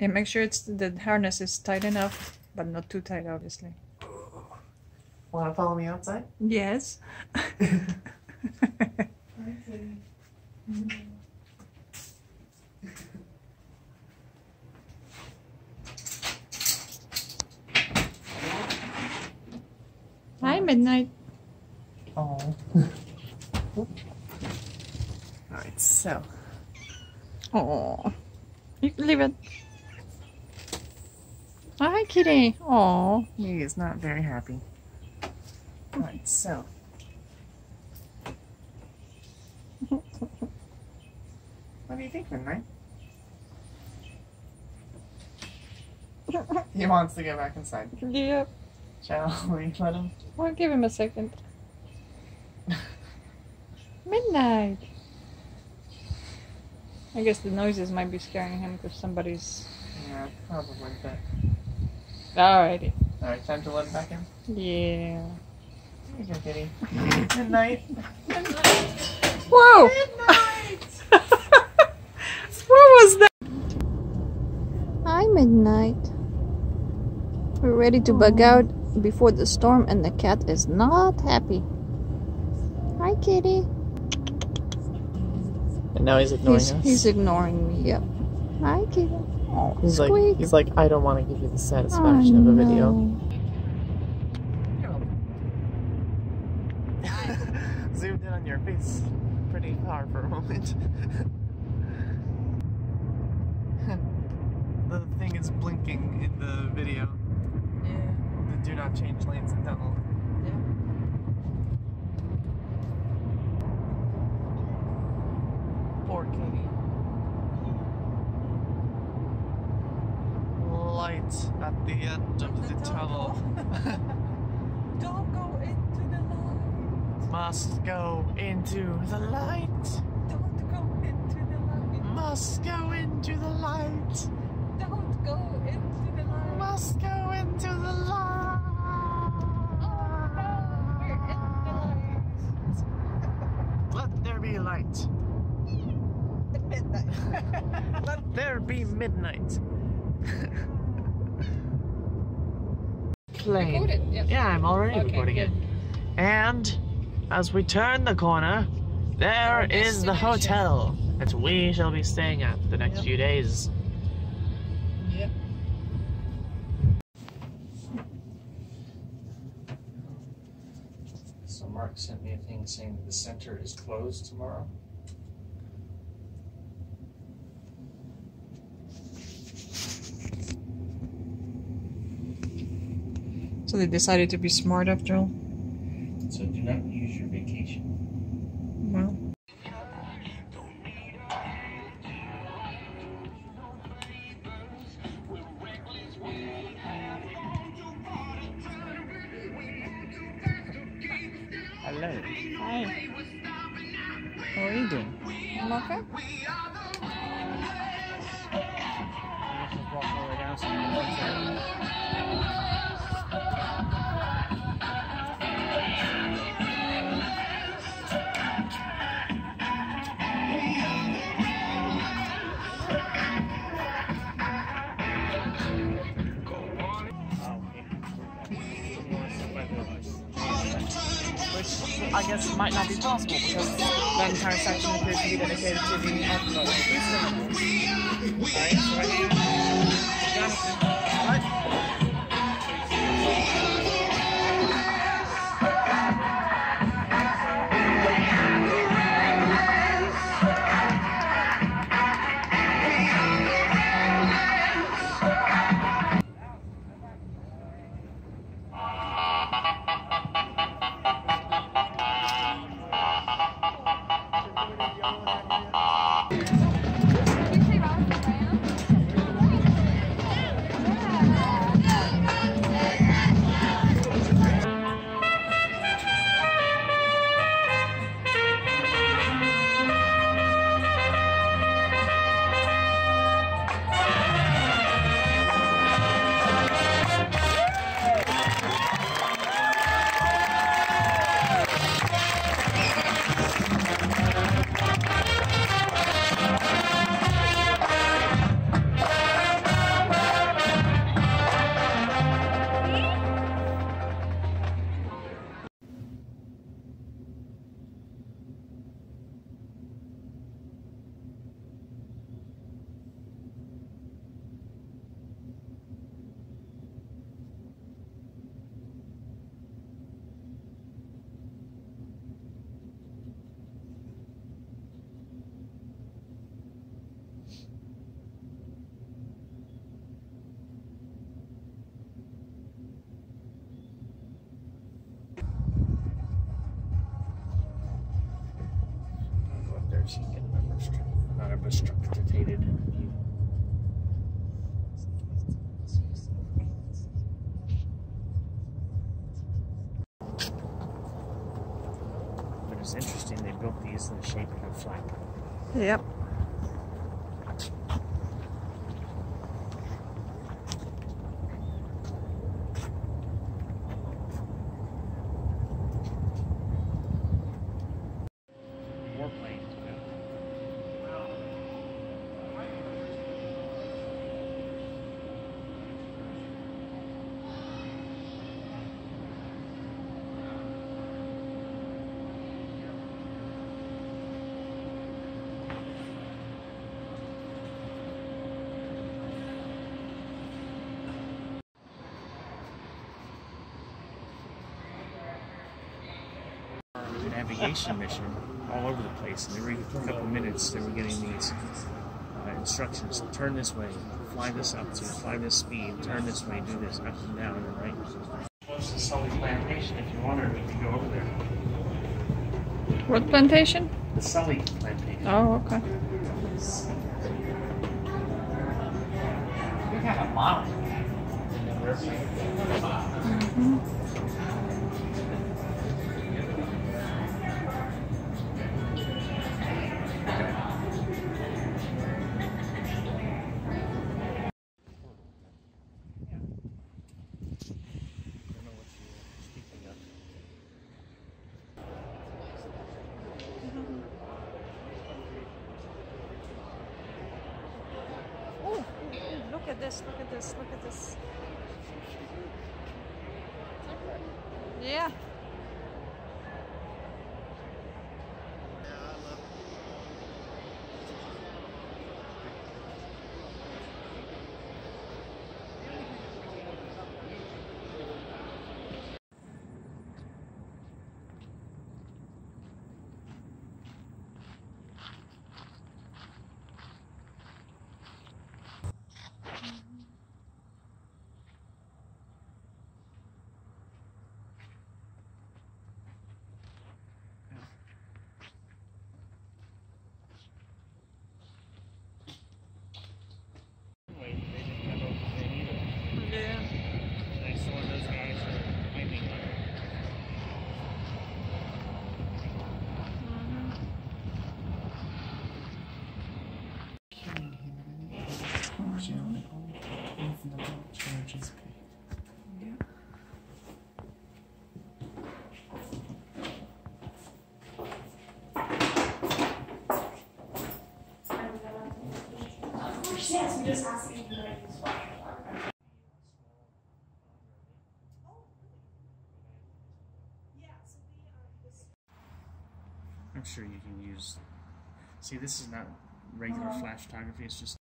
Yeah, make sure it's the harness is tight enough, but not too tight, obviously. Want to follow me outside? Yes. Hi, Midnight. Oh. Alright, so. Oh, you can leave it. Hi, kitty. Oh, He is not very happy. Alright, so. what do you think, Midnight? He wants to go back inside. yep. Shall we let him? I'll give him a second. Midnight. I guess the noises might be scaring him because somebody's. Yeah, probably, but. Alrighty. Alright, time to let him back in? Yeah. Here you go, kitty. Midnight. Whoa! Midnight! what was that? Hi, Midnight. We're ready to bug out before the storm, and the cat is not happy. Hi, kitty. And now he's ignoring He's, us. he's ignoring me. Yep. Hi, kitty. Oh, He's squeak. like, he's like, I don't want to give you the satisfaction of a video. no. Zoomed in on your face pretty far for a moment. the thing is blinking in the video. Yeah. The do not change lanes and tunnel. Poor Katie. Light at the uh, end of the tunnel. Don't go into the light. Must go into the light. Don't go into the light. Must go into the light. Don't go into the light. Must go into the light. The light. Let there be light. Midnight. Let there be midnight. Plane. Recorded, yep. Yeah, I'm already Okay, recording it. And as we turn the corner, there is the hotel that we shall be staying at the next Yep. few days. Yep. So Mark sent me a thing saying that the center is closed tomorrow. So they decided to be smart after all. So do not use your vacation. Well. Hello. Hi. How are you doing? I'm okay. Which I guess might not be possible because that entire section appears to be dedicated to the. Alright, so right But it's interesting they built these in the shape of a flag. Yep. Navigation mission all over the place, and every couple minutes they were getting these uh, instructions: turn this way, fly this altitude, fly this speed, turn this way, do this, up and down, and right. Close to Sully Plantation. If you wanted, we could go over there. What plantation? The Sully Plantation. Oh, okay. We got a model. don't this, look at this, look at this. Yeah. Anyway, they didn't have open thing either. Yeah. Next one, those guys are climbing on it. Yes, we just asked if you could use. I'm sure you can use. See, this is not regular uh-huh. flash photography. It's just